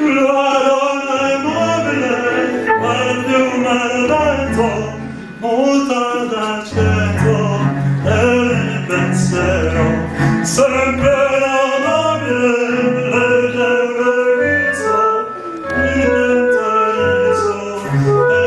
La donna immobile, guardi un maledetto, muta da cieco, e pensiero, sempre amabile, legge un diventa riso, e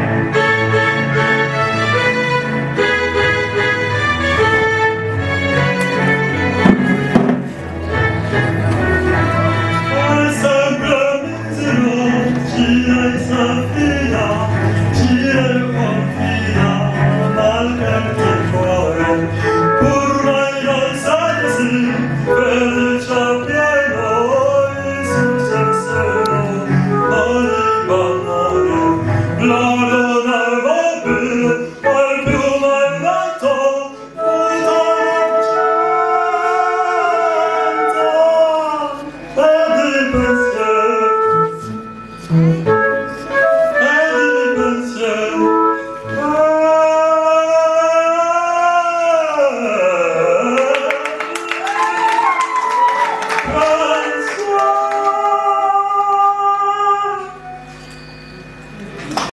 Hallelujah.